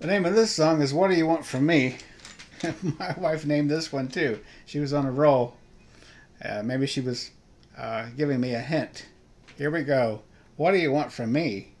The name of this song is What Do You Want From Me? My wife named this one too. She was on a roll. Uh, maybe she was uh, giving me a hint. Here we go. What do you want from me?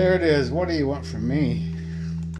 There it is. What do you want from me?